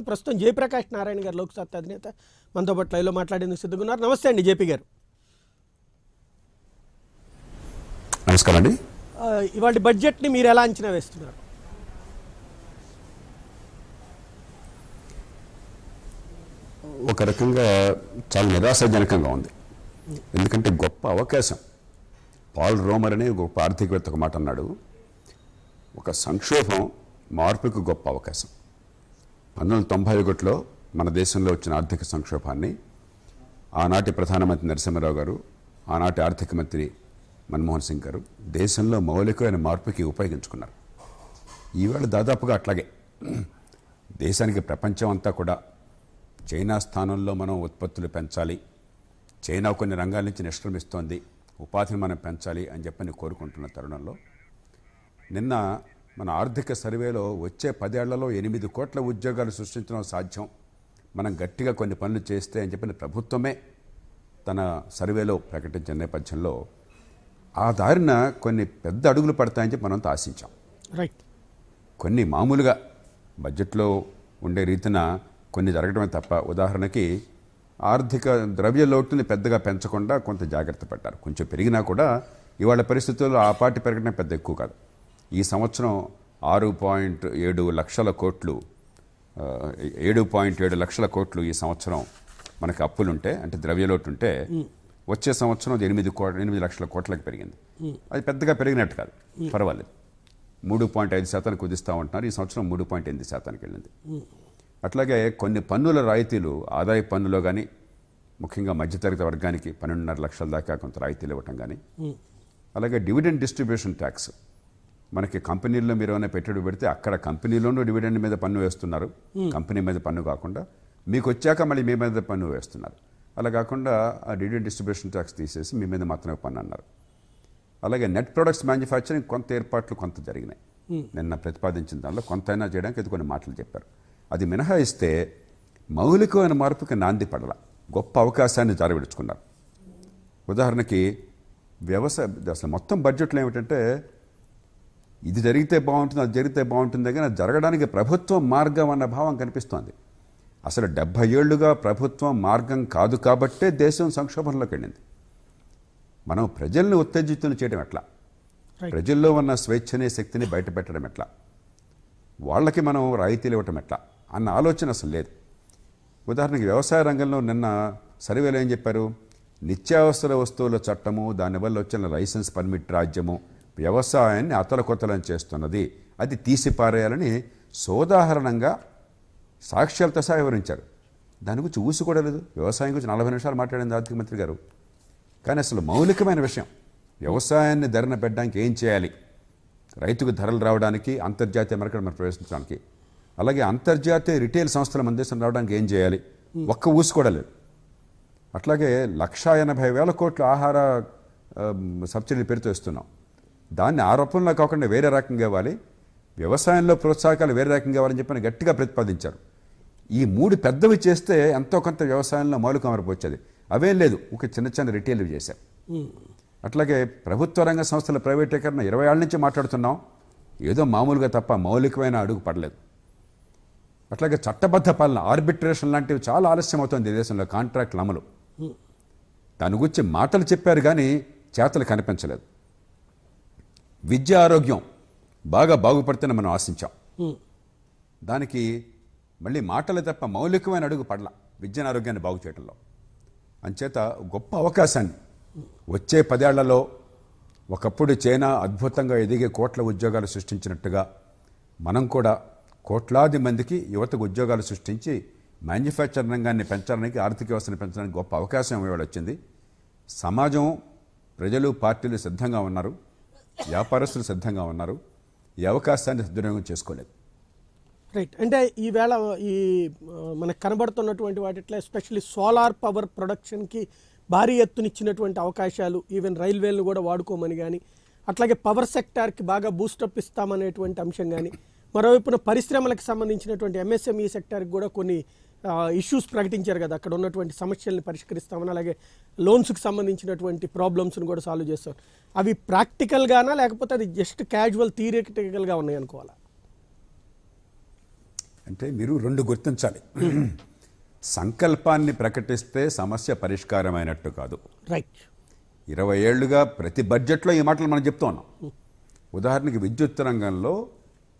ప్రస్తుతం జయప్రకాష్ నారాయణ గారు లోక్సత్తా అధినేత. మనతో పాటు లైవ్లో మాట్లాడేందుకు సిద్ధంగా ఉన్నారు నమస్తే అండి జేపీ గారు. నమస్కారం అండి. ఇవాళ బడ్జెట్ని మీరు ఎలా అంచనా వేస్తున్నారు? ఒక రకంగా చాలా నిరాశాజనకంగా ఉంది. ఎందుకంటే గొప్ప అవకాశం. పాల్ రోమర్ అనే గొప్ప ఆర్థికవేత్త ఒక మాట అన్నాడు. ఒక సంక్షోభం మార్పుకు గొప్ప అవకాశం. పంతొమ్మిది వందల తొంభై ఒకటిలో మన దేశంలో వచ్చిన ఆర్థిక సంక్షోభాన్ని ఆనాటి ప్రధానమంత్రి నరసింహారావు గారు ఆనాటి ఆర్థిక మంత్రి మన్మోహన్ సింగ్ గారు దేశంలో మౌలికమైన మార్పుకి ఉపయోగించుకున్నారు. ఈవేళ దాదాపుగా అట్లాగే. దేశానికి ప్రపంచం అంతా కూడా చైనా స్థానంలో మనం ఉత్పత్తులు పెంచాలి చైనా కొన్ని రంగాల నుంచి నిష్క్రమిస్తోంది ఉపాధిని మనం పెంచాలి అని చెప్పని కోరుకుంటున్న తరుణంలో నిన్న మన ఆర్థిక సర్వేలో వచ్చే పదేళ్ళలో ఎనిమిది కోట్ల ఉద్యోగాలు సృష్టించడం సాధ్యం. మనం గట్టిగా కొన్ని పనులు చేస్తే అని చెప్పిన ప్రభుత్వమే తన సర్వేలో ప్రకటించిన నేపథ్యంలో ఆ దారిన కొన్ని పెద్ద అడుగులు పడతాయని చెప్పి మనంతా ఆశించాం. రైట్ కొన్ని మామూలుగా బడ్జెట్లో ఉండే రీతిన కొన్ని జరగడమే తప్ప ఉదాహరణకి ఆర్థిక ద్రవ్య లోటుని పెద్దగా పెంచకుండా కొంత జాగ్రత్త పడ్డారు. కొంచెం పెరిగినా కూడా ఇవాళ పరిస్థితుల్లో ఆ పార్టీ పెరగడం పెద్ద ఎక్కువ కాదు. ఈ సంవత్సరం ఆరు పాయింట్ ఏడు లక్షల కోట్లు ఏడు పాయింట్ ఏడు లక్షల కోట్లు ఈ సంవత్సరం మనకి అప్పులుంటే అంటే ద్రవ్యలోటు ఉంటే వచ్చే సంవత్సరం అది ఎనిమిది కోట్ల ఎనిమిది లక్షల కోట్లకు పెరిగింది. అది పెద్దగా పెరిగినట్టు కాదు పర్వాలేదు. మూడు పాయింట్ ఐదు శాతానికి కుదిస్తూ ఉంటున్నారు ఈ సంవత్సరం మూడు పాయింట్ ఎనిమిది శాతానికి వెళ్ళింది. అట్లాగే కొన్ని పన్నుల రాయితీలు ఆదాయ పన్నులో కానీ ముఖ్యంగా మధ్యతరగతి వర్గానికి పన్నెండున్నర లక్షల దాకా కొంత రాయితీలు ఇవ్వటం కానీ అలాగే డివిడెండ్ డిస్ట్రిబ్యూషన్ ట్యాక్స్ మనకి కంపెనీల్లో మీరు ఏమైనా పెట్టుబడి పెడితే అక్కడ కంపెనీలోనూ డివిడెండ్ మీద పన్ను వేస్తున్నారు. కంపెనీ మీద పన్ను కాకుండా మీకు వచ్చాక మళ్ళీ మీ మీద పన్ను వేస్తున్నారు. అలా కాకుండా ఆ డివిడెండ్ డిస్ట్రిబ్యూషన్ ట్యాక్స్ తీసేసి మీ మీద మాత్రమే పన్ను అన్నారు. అలాగే నెట్ ప్రొడక్ట్స్ మ్యానుఫ్యాక్చరింగ్ కొంత ఏర్పాట్లు కొంత జరిగినాయి. నిన్న ప్రతిపాదించిన దానిలో కొంతైనా చేయడానికి ఇది కొన్ని మాటలు చెప్పారు. అది మినహాయిస్తే మౌలికమైన మార్పుకి నాంది పడల. గొప్ప అవకాశాన్ని జారవిడుచుకున్నారు. ఉదాహరణకి వ్యవసాయ అసలు మొత్తం బడ్జెట్లో ఏమిటంటే ఇది జరిగితే బాగుంటుంది అది జరిగితే బాగుంటుంది కానీ అది జరగడానికి ప్రభుత్వం మార్గం అన్న భావం కనిపిస్తోంది. అసలు డెబ్భై ఏళ్ళుగా ప్రభుత్వం మార్గం కాదు కాబట్టే దేశం సంక్షోభంలోకి వెళ్ళింది. మనం ప్రజల్ని ఉత్తేజితం చేయడం ఎట్లా. ప్రజల్లో ఉన్న స్వేచ్ఛనే శక్తిని బయటపెట్టడం ఎట్లా? వాళ్ళకి మనం రాయితీలు ఇవ్వటం ఎట్లా? అన్న ఆలోచన అసలు లేదు. ఉదాహరణకి వ్యవసాయ రంగంలో నిన్న సర్వేలో ఏం చెప్పారు? నిత్యావసర వస్తువుల చట్టము దానివల్ల వచ్చిన లైసెన్స్ పర్మిట్ రాజ్యము వ్యవసాయాన్ని అతలకొతలం చేస్తున్నది. అది తీసిపారేయాలని సోదాహరణంగా సాక్ష్యాలతో సహా వివరించారు. దాని గురించి ఊసి కూడా లేదు. వ్యవసాయం గురించి నలభై నిమిషాలు మాట్లాడింది ఆర్థిక మంత్రి గారు. కానీ అసలు మౌలికమైన విషయం వ్యవసాయాన్ని ధరన పెట్టడానికి ఏం చేయాలి? రైతుకు ధరలు రావడానికి అంతర్జాతీయ మార్కెట్ మనం ప్రవేశించడానికి అలాగే అంతర్జాతీయ రిటైల్ సంస్థల మన దేశం రావడానికి ఏం చేయాలి? ఒక్క ఊసి కూడా లేదు. అట్లాగే లక్షా ఎనభై వేల కోట్ల ఆహార సబ్సిడీ పేరుతో ఇస్తున్నాం. దాన్ని ఆ రూపంలో కాకుండా వేరే రకంగా ఇవ్వాలి. వ్యవసాయంలో ప్రోత్సాహకాలు వేరే రకంగా ఇవ్వాలని చెప్పని గట్టిగా ప్రతిపాదించారు. ఈ మూడు పెద్దవి చేస్తే ఎంతో కొంత వ్యవసాయంలో మౌలిక మార్పు వచ్చేది. అవేం లేదు ఒక చిన్న చిన్న రిటైల్ చేశారు. అట్లాగే ప్రభుత్వ రంగ సంస్థల ప్రైవేటీకరణ ఇరవై ఏళ్ళ నుంచి మాట్లాడుతున్నాం. ఏదో మామూలుగా తప్ప మౌలికమైన అడుగు పడలేదు. అట్లాగే చట్టబద్ధ పాలన ఆర్బిట్రేషన్ లాంటివి చాలా ఆలస్యం అవుతుంది ఈ దేశంలో కాంట్రాక్ట్ల అమలు దాని గురించి మాటలు చెప్పారు కానీ చేతలు కనిపించలేదు. విద్య ఆరోగ్యం బాగా బాగుపడితేనే మనం ఆశించాం. దానికి మళ్ళీ మాటలు తప్ప మౌలికమైన అడుగు పడల విద్యను ఆరోగ్యాన్ని బాగు చేయడంలో అంచేత గొప్ప అవకాశాన్ని వచ్చే పదేళ్ళలో ఒకప్పుడు చైనా అద్భుతంగా ఎదిగే కోట్ల ఉద్యోగాలు సృష్టించినట్టుగా మనం కూడా కోట్లాది మందికి యువతకు ఉద్యోగాలు సృష్టించి మ్యానుఫ్యాక్చరింగ్ రంగాన్ని పెంచడానికి ఆర్థిక వ్యవస్థను పెంచడానికి గొప్ప అవకాశం ఇవాళ వచ్చింది సమాజం ప్రజలు పార్టీలు సిద్ధంగా ఉన్నారు. వ్యాపారస్తులు సిద్ధంగా ఉన్నారు. ఈ అవకాశాన్ని సద్వినియోగం చేసుకోలేదు. రైట్. అంటే ఈవేళ ఈ మనకు కనబడుతున్నటువంటి వాటిట్లో ఎస్పెషల్లీ సోలార్ పవర్ ప్రొడక్షన్కి భారీ ఎత్తునిచ్చినటువంటి అవకాశాలు ఈవెన్ రైల్వేలను కూడా వాడుకోమని కానీ అట్లాగే పవర్ సెక్టార్కి బాగా బూస్టప్ ఇస్తామనేటువంటి అంశం కానీ మరోవైపున పరిశ్రమలకు సంబంధించినటువంటి ఎంఎస్ఎంఈ సెక్టార్కి కూడా కొన్ని ఇష్యూస్ ప్రకటించారు కదా. అక్కడ ఉన్నటువంటి సమస్యల్ని పరిష్కరిస్తామని అలాగే లోన్స్కి సంబంధించినటువంటి ప్రాబ్లమ్స్ని కూడా సాల్వ్ చేస్తారు. అవి ప్రాక్టికల్గానా లేకపోతే అది జస్ట్ క్యాజువల్ థియరిటికల్గా ఉన్నాయి అనుకోవాలా? అంటే మీరు రెండు గుర్తించాలి. సంకల్పాన్ని ప్రకటిస్తే సమస్య పరిష్కారమైనట్టు కాదు. రైట్ ఇరవై ఏళ్ళుగా ప్రతి బడ్జెట్లో ఈ మాటలు మనం చెప్తూ ఉన్నాం. ఉదాహరణకి విద్యుత్ రంగంలో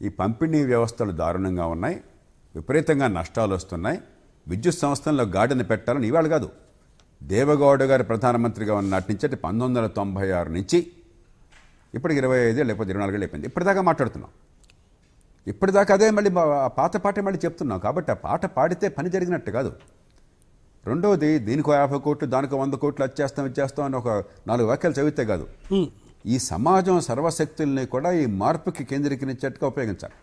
ఈ పంపిణీ వ్యవస్థలు దారుణంగా ఉన్నాయి. విపరీతంగా నష్టాలు వస్తున్నాయి. విద్యుత్ సంస్థల్లో గాడిని పెట్టాలని ఇవాళ కాదు. దేవగౌడ గారు ప్రధానమంత్రిగా ఉన్న నాటి నుంచి అంటే పంతొమ్మిది వందల తొంభై ఆరు నుంచి ఇప్పటికి ఇరవై ఐదు లేకపోతే ఇరవై నాలుగు అయిపోయింది. ఇప్పటిదాకా మాట్లాడుతున్నాం. ఇప్పటిదాకా అదే మళ్ళీ పాత పాటే మళ్ళీ చెప్తున్నాం. కాబట్టి ఆ పాట పాడితే పని జరిగినట్టు కాదు. రెండవది దీనికో యాభై కోట్లు దానికో వంద కోట్లు వచ్చేస్తాం ఇచ్చేస్తాం అని ఒక నాలుగు వాక్యాలు చదివితే కాదు. ఈ సమాజం సర్వశక్తుల్ని కూడా ఈ మార్పుకి కేంద్రీకరించేట్టుగా ఉపయోగించాలి.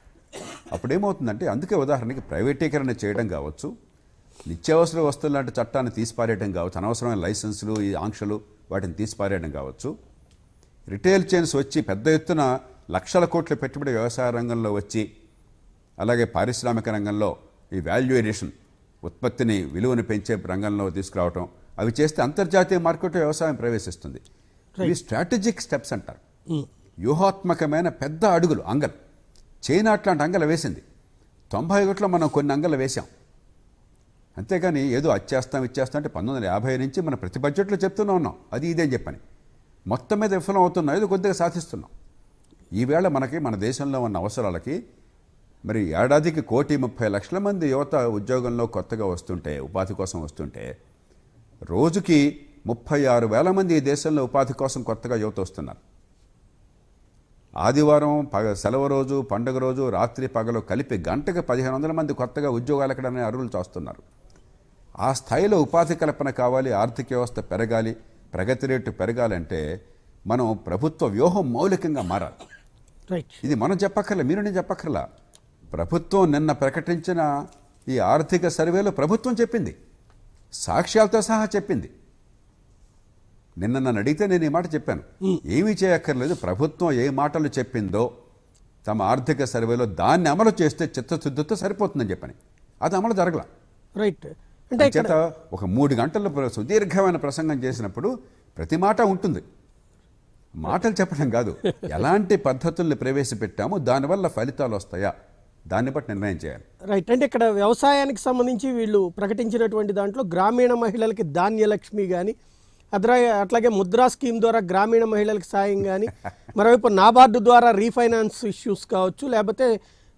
అప్పుడు ఏమవుతుందంటే అందుకే ఉదాహరణకి ప్రైవేటీకరణ చేయడం కావచ్చు నిత్యావసర వస్తువులు లాంటి చట్టాన్ని తీసిపారేయడం కావచ్చు అనవసరమైన లైసెన్సులు ఈ ఆంక్షలు వాటిని తీసిపారేయడం కావచ్చు. రిటైల్ చైన్స్ వచ్చి పెద్ద ఎత్తున లక్షల కోట్ల పెట్టుబడి వ్యవసాయ రంగంలో వచ్చి అలాగే పారిశ్రామిక రంగంలో ఈ వాల్యూ ఎడిషన్ ఉత్పత్తిని విలువను పెంచే రంగంలో తీసుకురావటం అవి చేస్తే అంతర్జాతీయ మార్కెట్లో వ్యవసాయం ప్రవేశిస్తుంది. ఇవి స్ట్రాటజిక్ స్టెప్స్ అంటారు. వ్యూహాత్మకమైన పెద్ద అడుగులు అంగలు. చైనా అట్లాంటి అంగలు వేసింది. తొంభై ఒకటిలో మనం కొన్ని అంగలు వేశాం. అంతేగాని ఏదో అచ్చేస్తాం ఇచ్చేస్తాం అంటే పంతొమ్మిది వందల యాభై నుంచి మన ప్రతి బడ్జెట్లో చెప్తూనే ఉన్నాం. అది ఇదే చెప్పని. మొత్తం మీద విఫలం అవుతున్నాం ఏదో కొద్దిగా సాధిస్తున్నాం. ఈవేళ మనకి మన దేశంలో ఉన్న అవసరాలకి మరి ఏడాదికి కోటి ముప్పై లక్షల మంది యువత ఉద్యోగంలో కొత్తగా వస్తుంటే ఉపాధి కోసం వస్తుంటే రోజుకి ముప్పై ఆరు వేల మంది ఈ దేశంలో ఉపాధి కోసం కొత్తగా యువత వస్తున్నారు. ఆదివారం పగ సెలవు రోజు పండుగ రోజు రాత్రి పగలు కలిపి గంటకు పదిహేను వందల మంది కొత్తగా ఉద్యోగాలు ఎక్కడనే అరువులు చేస్తున్నారు. ఆ స్థాయిలో ఉపాధి కల్పన కావాలి ఆర్థిక వ్యవస్థ పెరగాలి ప్రగతి రేటు పెరగాలంటే మనం ప్రభుత్వ వ్యూహం మౌలికంగా మారాలి. ఇది మనం చెప్పక్కర్లే మీరు నేను చెప్పక్కర్లా. ప్రభుత్వం నిన్న ప్రకటించిన ఈ ఆర్థిక సర్వేలో ప్రభుత్వం చెప్పింది. సాక్ష్యాలతో సహా చెప్పింది. నిన్న నన్ను అడిగితే నేను ఈ మాట చెప్పాను. ఏమీ చేయక్కర్లేదు ప్రభుత్వం ఏ మాటలు చెప్పిందో తమ ఆర్థిక సర్వేలో దాన్ని అమలు చేస్తే చిత్తశుద్ధితో సరిపోతుందని చెప్పని. అది అమలు జరగల. రైట్ అంటే చేత ఒక మూడు గంటల సుదీర్ఘమైన ప్రసంగం చేసినప్పుడు ప్రతి మాట ఉంటుంది. మాటలు చెప్పడం కాదు. ఎలాంటి పద్ధతుల్ని ప్రవేశపెట్టామో దానివల్ల ఫలితాలు వస్తాయా? దాన్ని బట్టి నిర్ణయం చేయాలి. రైట్ అంటే ఇక్కడ వ్యవసాయానికి సంబంధించి వీళ్ళు ప్రకటించినటువంటి దాంట్లో గ్రామీణ మహిళలకి ధాన్యలక్ష్మి కానీ అద్రా అట్లాగే ముద్రా స్కీమ్ ద్వారా గ్రామీణ మహిళలకు సాయం కానీ మరోవైపు నాబార్డు ద్వారా రీఫైనాన్స్ ఇష్యూస్ కావచ్చు లేకపోతే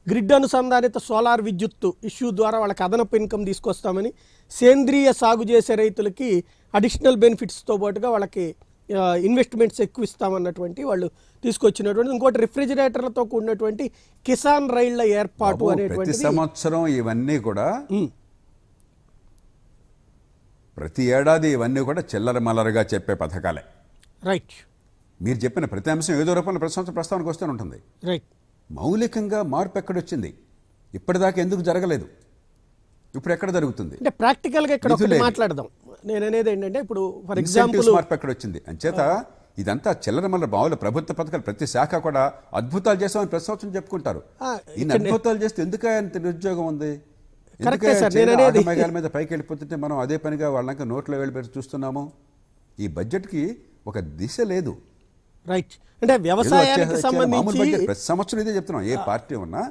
గ్రిడ్ అనుసంధానిత సోలార్ విద్యుత్తు ఇష్యూ ద్వారా వాళ్ళకి అదనపు ఇన్కమ్ తీసుకొస్తామని సేంద్రియ సాగు చేసే రైతులకి అడిషనల్ బెనిఫిట్స్తో పాటుగా వాళ్ళకి ఇన్వెస్ట్మెంట్స్ ఎక్కువ ఇస్తామన్నటువంటి వాళ్ళు తీసుకొచ్చినటువంటి ఇంకోటి రిఫ్రిజిరేటర్లతో కూడినటువంటి కిసాన్ రైళ్ళ ఏర్పాటు అనేటువంటిది సంవత్సరం ఇవన్నీ కూడా ప్రతి ఏడాది ఇవన్నీ కూడా చిల్లర మల్లరగా చెప్పే పథకాలే. రైట్. మీరు చెప్పిన ప్రతి అంశం ఏదో రూపంలో ప్రతి సంవత్సరం ప్రస్తావనకు వస్తూనే ఉంటుంది. రైట్. మౌలికంగా మార్పు ఎక్కడొచ్చింది? ఇప్పటిదాకా ఎందుకు జరగలేదు? ఇప్పుడు ఎక్కడ జరుగుతుంది? అంటే ప్రాక్టికల్గా ఇక్కడ. మాట్లాడదాం. నేను అనేది ఏంటంటే ఇప్పుడు ఫర్ ఎగ్జాంపుల్ మార్పు ఎక్కడ వచ్చింది అంచేత ఇదంతా చిల్లర మల్ల మామూలు ప్రభుత్వ పథకాలు ప్రతి శాఖ కూడా అద్భుతాలు చేస్తామని ప్రతి సంవత్సరం చెప్పుకుంటారు ఇన్ని అద్భుతాలు చేస్తే ఎందుకు అంత నిరుద్యోగం ఉంది? మీద పైకి వెళ్ళిపోతుంటే మనం అదే పనిగా వాళ్ళంక నోట్లో పెట్టి చూస్తున్నాము. ఈ బడ్జెట్కి ఒక దిశ లేదు. రైట్ అంటే వ్యవసాయానికి సంబంధించి ప్రతి సంవత్సరం ఇదే చెప్తున్నాం. ఏ పార్టీ ఉన్నా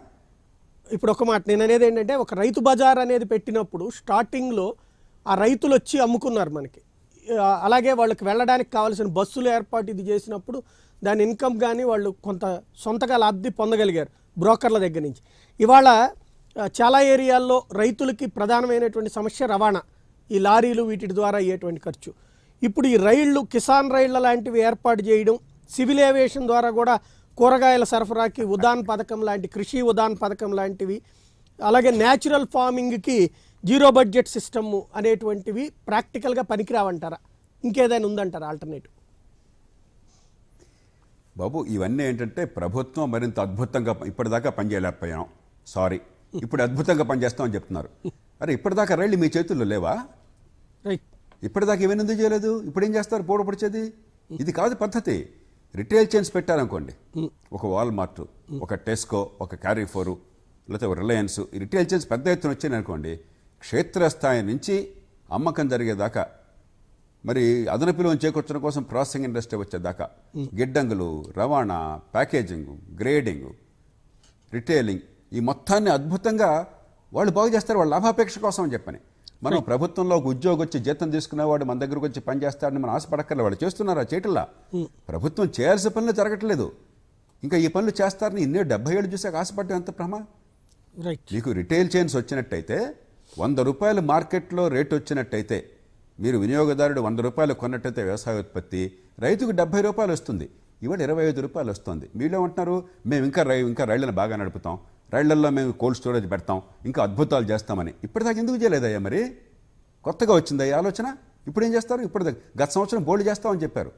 ఇప్పుడు ఒక మాట నేను అనేది ఏంటంటే ఒక రైతు బజార్ అనేది పెట్టినప్పుడు స్టార్టింగ్లో ఆ రైతులు వచ్చి అమ్ముకున్నారు మనకి. అలాగే వాళ్ళకి వెళ్ళడానికి కావాల్సిన బస్సులు ఏర్పాటు ఇది చేసినప్పుడు దాని ఇన్కమ్ కానీ వాళ్ళు కొంత సొంతగా లబ్ధి పొందగలిగారు బ్రోకర్ల దగ్గర నుంచి. ఇవాళ చాలా ఏరియాల్లో రైతులకి ప్రధానమైనటువంటి సమస్య రవాణా. ఈ లారీలు వీటి ద్వారా అయ్యేటువంటి ఖర్చు. ఇప్పుడు ఈ రైళ్ళు కిసాన్ రైళ్ళ లాంటివి ఏర్పాటు చేయడం సివిల్ ఏవియేషన్ ద్వారా కూడా కూరగాయల సరఫరాకి ఉదాన్ పథకం లాంటి కృషి ఉదాన్ పథకం లాంటివి అలాగే న్యాచురల్ ఫార్మింగ్కి జీరో బడ్జెట్ సిస్టమ్ అనేటువంటివి ప్రాక్టికల్గా పనికిరావంటారా? ఇంకేదైనా ఉందంటారా ఆల్టర్నేటివ్? బాబు ఇవన్నీ ఏంటంటే ప్రభుత్వం మరింత అద్భుతంగా ఇప్పటిదాకా పనిచేయలేకపోయాం. సారీ. ఇప్పుడు అద్భుతంగా పనిచేస్తామని చెప్తున్నారు. అరే ఇప్పటిదాకా రైళ్ళు మీ చేతుల్లో లేవా? ఇప్పటిదాకా ఏమైనా ఎందుకు చేయలేదు? ఇప్పుడు ఏం చేస్తారు? పోడ పొడిచేది? ఇది కాదు పద్ధతి. రిటైల్ చైన్స్ పెట్టారనుకోండి. ఒక వాల్మార్ట్ ఒక టెస్కో ఒక క్యారీఫోరు లేకపోతే ఒక రిలయన్స్. ఈ రిటైల్ చైన్స్ పెద్ద ఎత్తున వచ్చాయి అనుకోండి క్షేత్రస్థాయి నుంచి అమ్మకం జరిగేదాకా మరి అదనపు చేకూర్చడం కోసం ప్రాసెసింగ్ ఇండస్ట్రీ వచ్చేదాకా గిడ్డంగులు రవాణా ప్యాకేజింగ్ గ్రేడింగ్ రిటైలింగ్ ఈ మొత్తాన్ని అద్భుతంగా వాళ్ళు బాగు చేస్తారు వాళ్ళ లాభాపేక్ష కోసం అని చెప్పని. మనం ప్రభుత్వంలో ఒక ఉద్యోగి వచ్చి జీతం తీసుకునేవాడు మన దగ్గరకు వచ్చి పని చేస్తాడని మనం ఆశపడక్కర్లే వాళ్ళు చేస్తున్నారా చేయటంలా ప్రభుత్వం చేయాల్సిన పనులు జరగట్లేదు. ఇంకా ఈ పనులు చేస్తారని ఇన్నే డెబ్బై ఏళ్ళు చూసాక ఆశపడటం ఎంత ప్రమా రైట్ మీకు రిటైల్ చైన్స్ వచ్చినట్టయితే వంద రూపాయలు మార్కెట్లో రేట్ వచ్చినట్టయితే మీరు వినియోగదారుడు వంద రూపాయలు కొన్నట్టయితే వ్యవసాయ ఉత్పత్తి రైతుకు డెబ్బై రూపాయలు వస్తుంది. ఇవాళ ఇరవై ఐదు రూపాయలు వస్తుంది. మీలో అంటున్నారు మేము ఇంకా రై ఇంకా రైళ్ళను బాగా నడుపుతాం. రైళ్ళల్లో మేము కోల్డ్ స్టోరేజ్ పెడతాం ఇంకా అద్భుతాలు చేస్తామని. ఇప్పటిదాకా ఎందుకు చేయలేదయ్యా మరి? కొత్తగా వచ్చిందా ఈ ఆలోచన ఇప్పుడు ఏం చేస్తారు? ఇప్పుడు గత సంవత్సరం బోల్డ్ చేస్తామని చెప్పారు.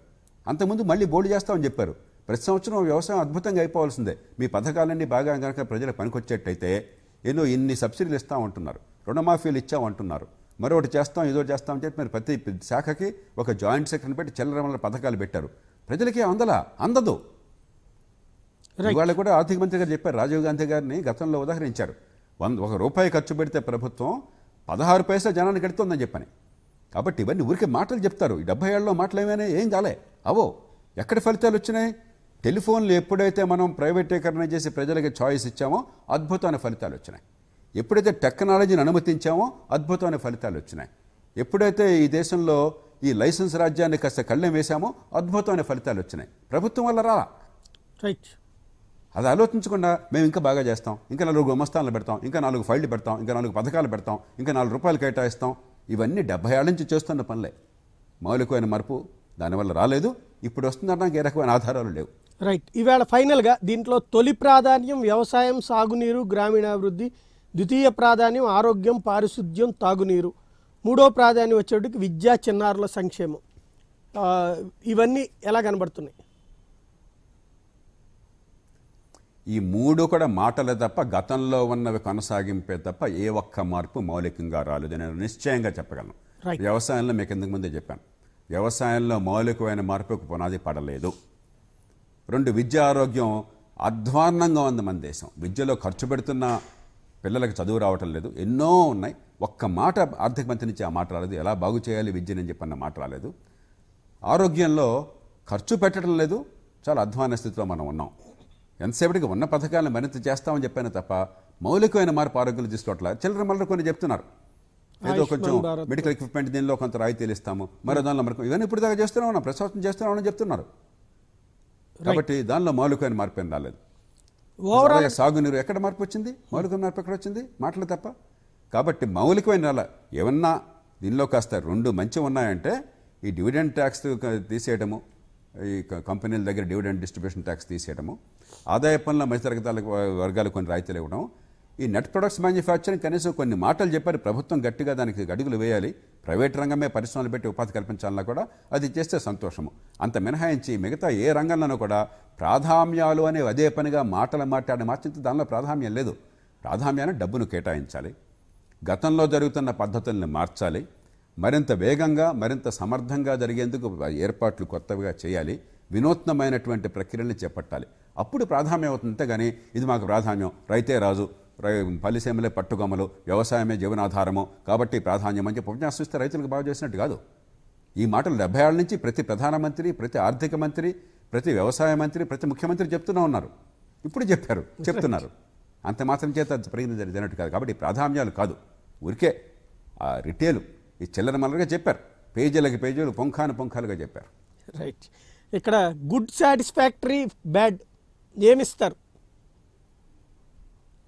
అంతకుముందు మళ్ళీ బోల్డ్ చేస్తామని చెప్పారు. ప్రతి సంవత్సరం వ్యవసాయం అద్భుతంగా అయిపోవాల్సిందే. మీ పథకాలన్నీ బాగా కనుక ప్రజలకు పనికొచ్చేట్టయితే ఎన్నో ఇన్ని సబ్సిడీలు ఇస్తామంటున్నారు రుణమాఫీలు ఇచ్చామంటున్నారు మరొకటి చేస్తాం ఏదో చేస్తాం చెప్పి మరి ప్రతి శాఖకి ఒక జాయింట్ సెక్రటరీ పెట్టి చిల్లర పథకాలు పెట్టారు. ప్రజలకి అందలా? అందదు. ఇవాళ కూడా ఆర్థిక మంత్రి గారు చెప్పారు రాజీవ్ గాంధీ గారిని గతంలో ఉదాహరించారు. వంద ఒక రూపాయి ఖర్చు పెడితే ప్రభుత్వం పదహారు పైసా జనానికి కడుతుందని చెప్పని. కాబట్టి ఇవన్నీ ఊరికే మాటలు చెప్తారు. ఈ డెబ్బై ఏళ్ళలో మాటలు ఏమైనా ఏం కాలే అవో ఎక్కడ ఫలితాలు వచ్చినాయి? టెలిఫోన్లు ఎప్పుడైతే మనం ప్రైవేటీకరణ చేసి ప్రజలకి చాయిస్ ఇచ్చామో అద్భుతమైన ఫలితాలు వచ్చినాయి. ఎప్పుడైతే టెక్నాలజీని అనుమతించామో అద్భుతమైన ఫలితాలు వచ్చినాయి. ఎప్పుడైతే ఈ దేశంలో ఈ లైసెన్స్ రాజ్యాన్ని కాస్త కళ్ళెం వేశామో అద్భుతమైన ఫలితాలు వచ్చినాయి. ప్రభుత్వం వల్ల రాలా? రైట్ అది ఆలోచించకుండా మేము ఇంకా బాగా చేస్తాం. ఇంకా నాలుగు గుమస్థానాలు పెడతాం. ఇంకా నాలుగు ఫైళ్ళు పెడతాం. ఇంకా నాలుగు పథకాలు పెడతాం. ఇంకా నాలుగు రూపాయలు కేటాయిస్తాం. ఇవన్నీ డెబ్బై ఏళ్ళ నుంచి చేస్తున్న పనులే. మౌలికమైన మార్పు దానివల్ల రాలేదు. ఇప్పుడు వస్తుందనడానికి ఏ రకమైన ఆధారాలు లేవు. రైట్. ఈవేళ ఫైనల్గా దీంట్లో తొలి ప్రాధాన్యం వ్యవసాయం సాగునీరు గ్రామీణాభివృద్ధి ద్వితీయ ప్రాధాన్యం ఆరోగ్యం పారిశుద్ధ్యం తాగునీరు. మూడో ప్రాధాన్యం వచ్చేటికి విద్యా చిన్నారుల సంక్షేమం. ఇవన్నీ ఎలా కనబడుతున్నాయి? ఈ మూడు కూడా మాటలే తప్ప గతంలో ఉన్నవి కొనసాగింపే తప్ప ఏ ఒక్క మార్పు మౌలికంగా రాలేదు. నేను నిశ్చయంగా చెప్పగలను. వ్యవసాయంలో మీకు ఇంతకు ముందే చెప్పాను. వ్యవసాయంలో మౌలికమైన మార్పుకు పునాది పడలేదు. రెండు విద్య ఆరోగ్యం అధ్వాన్నంగా ఉంది మన దేశం. విద్యలో ఖర్చు పెడుతున్న పిల్లలకు చదువు రావటం లేదు. ఎన్నో ఉన్నాయి. ఒక్క మాట ఆర్థిక మంత్రి నుంచి ఆ మాట రాలేదు. ఎలా బాగు చేయాలి విద్యని చెప్పన్న మాట రాలేదు. ఆరోగ్యంలో ఖర్చు పెట్టడం లేదు. చాలా అధ్వాన స్థితిలో మనం ఉన్నాం. ఎంతసేపటికి ఉన్న పథకాలను మరింత చేస్తామని చెప్పాను తప్ప మౌలికమైన మార్పు ఆరోగ్యాలు తీసుకోవట్లా చిల్లర మల్లర కొన్ని చెప్తున్నారు. ఏదో కొంచెం. మెడికల్ ఎక్విప్మెంట్ దీనిలో కొంత రాయితీలు ఇస్తాము మరో దానిలో మనకు ఇవన్నీ ఇప్పుడు దాకా చేస్తూనే ఉన్నాం ప్రసవతం చేస్తూనే ఉన్నాం చెప్తున్నారు కాబట్టి దానిలో మౌలికమైన మార్పు ఏం రాలేదు. సాగునీరు ఎక్కడ మార్పు వచ్చింది? మౌలిక మార్పు ఎక్కడ వచ్చింది? మాటలు తప్ప. కాబట్టి మౌలికమైన నెల ఏమన్నా దీనిలో కాస్త రెండు మంచి ఉన్నాయంటే ఈ డివిడెండ్ ట్యాక్స్ తీసేయడము ఈ కంపెనీల దగ్గర డివిడెండ్ డిస్ట్రిబ్యూషన్ ట్యాక్స్ తీసేయడము ఆదాయ పనుల మధ్యతరగతాల వర్గాలు కొన్ని రాయితీలు ఇవ్వడం ఈ నెట్ ప్రొడక్ట్స్ మ్యానుఫ్యాక్చరింగ్ కనీసం కొన్ని మాటలు చెప్పారు. ప్రభుత్వం గట్టిగా దానికి అడుగులు వేయాలి. ప్రైవేట్ రంగమే పరిశ్రమలు పెట్టి ఉపాధి కల్పించాలన్నా కూడా అది చేస్తే సంతోషము. అంత మినహాయించి మిగతా ఏ రంగంలోనూ కూడా ప్రాధాన్యాలు అనే అదే పనిగా మాటలు మాట్లాడి మార్చితే దానిలో ప్రాధాన్యం లేదు. ప్రాధాన్యాన్ని డబ్బును కేటాయించాలి. గతంలో జరుగుతున్న పద్ధతుల్ని మార్చాలి. మరింత వేగంగా మరింత సమర్థంగా జరిగేందుకు ఏర్పాట్లు కొత్తవిగా చేయాలి. వినూత్నమైనటువంటి ప్రక్రియల్ని చేపట్టాలి. అప్పుడు ప్రాధాన్యం అవుతుంది. అంతేగాని ఇది మాకు ప్రాధాన్యం. రైతే రాజు. పల్లిసీమలే పట్టుగొమ్మలు వ్యవసాయమే జీవనాధారము. కాబట్టి ప్రాధాన్యం అని ఉపన్యాసం ఇస్తే రైతులకు బాగు చేసినట్టు కాదు. ఈ మాటలు డెబ్బై ఏళ్ళ నుంచి ప్రతి ప్రధానమంత్రి ప్రతి ఆర్థిక మంత్రి ప్రతి వ్యవసాయ మంత్రి ప్రతి ముఖ్యమంత్రి చెప్తూనే ఉన్నారు. ఇప్పుడు చెప్పారు. చెప్తున్నారు. అంత మాత్రం చేత ప్రయోజనం జరిగినట్టు కాదు. కాబట్టి ప్రాధాన్యాలు కాదు. ఊరికే ఆ రిటేలు. ఈ చిల్లర మల్లరగా చెప్పారు. పేజీలకి పేజీలు పొంఖాను పొంఖాలుగా చెప్పారు. రైట్ ఇక్కడ గుడ్ సాటిస్ఫాక్టరీ బ్యాడ్ ఏమిస్తారు?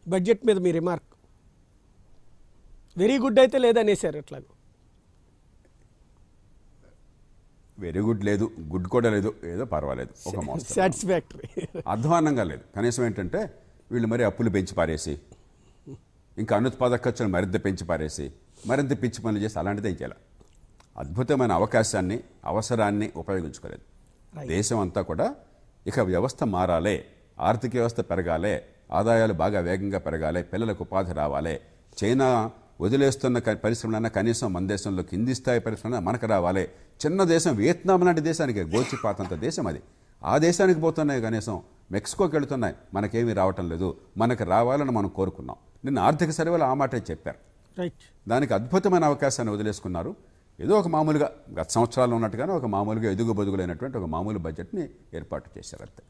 బడ్జెట్ మీద మీ రిమార్క్ వెరీ గుడ్ అయితే లేదనేసారు అట్లాగో. వెరీ గుడ్ లేదు గుడ్ కూడా లేదు ఏదో పర్వాలేదు ఒక సాటిస్ఫాక్టరీ అధ్వానంగా లేదు. కనీసం ఏంటంటే వీళ్ళు మరి అప్పులు పెంచి పారేసి ఇంకా అనుత్పాదక ఖర్చులు మరింత పెంచి పారేసి మరింత పిచ్చి పనులు చేసి అలాంటిదే చేయాలి. అద్భుతమైన అవకాశాన్ని అవసరాన్ని ఉపయోగించుకోలేదు. దేశం అంతా కూడా ఇక వ్యవస్థ మారాలే ఆర్థిక వ్యవస్థ పెరగాలే ఆదాయాలు బాగా వేగంగా పెరగాలి పిల్లలకు ఉపాధి రావాలి చైనా వదిలేస్తున్న పరిశ్రమలన్నా కనీసం మన దేశంలో కింది స్థాయి పరిశ్రమ మనకు రావాలి. చిన్న దేశం వియత్నాం లాంటి దేశానికి గోచిపాతంత దేశం అది. ఆ దేశానికి పోతున్నాయి కనీసం. మెక్సికోకి వెళుతున్నాయి. మనకేమీ రావటం లేదు. మనకు రావాలని మనం కోరుకున్నాం. నిన్న ఆర్థిక సర్వేలో ఆ మాటే చెప్పారు. రైట్ దానికి అద్భుతమైన అవకాశాన్ని వదిలేసుకున్నారు. ఏదో ఒక మామూలుగా గత సంవత్సరాల్లో ఉన్నట్టుగానే ఒక మామూలుగా ఎదుగు బొదుగులైనటువంటి ఒక మామూలు బడ్జెట్ని ఏర్పాటు చేశారు అంతే.